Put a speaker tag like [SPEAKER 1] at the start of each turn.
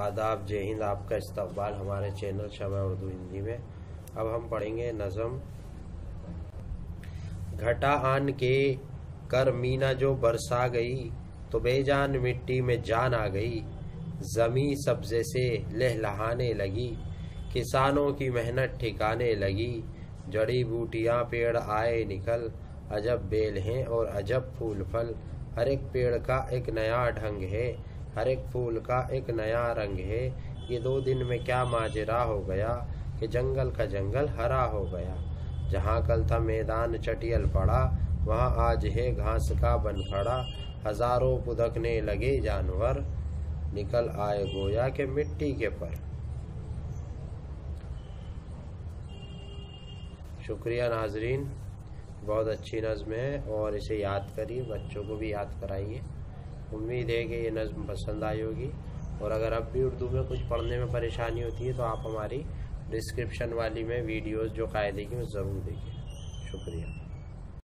[SPEAKER 1] आदाब, जय हिंद, आपका इस्तकबाल, हमारे चैनल शमा उर्दू हिंदी में। अब हम पढ़ेंगे नज़म। घटा आन के कर मीना जो बरसा गई तो बेजान मिट्टी में जान आ गई। जमी सब्जे से लहलहाने लगी, किसानों की मेहनत ठिकाने लगी। जड़ी बूटियाँ पेड़ आए निकल, अजब बेल हैं और अजब फूल फल। हर एक पेड़ का एक नया ढंग है हर एक फूल का एक नया रंग है। ये दो दिन में क्या माजरा हो गया कि जंगल का जंगल हरा हो गया। जहाँ कल था मैदान चटियल पड़ा, वहाँ आज है घास का बन खड़ा हज़ारों पुदकने लगे जानवर। निकल आए गोया के मिट्टी के पर। शुक्रिया नाजरीन। बहुत अच्छी नज़म है और इसे याद करिए, बच्चों को भी याद कराइए। उम्मीद है कि ये नज़म पसंद आई होगी। और अगर अब भी उर्दू में कुछ पढ़ने में परेशानी होती है तो आप हमारी डिस्क्रिप्शन वाली में वीडियोज़ जो कायदे की वो ज़रूर देखिए। शुक्रिया।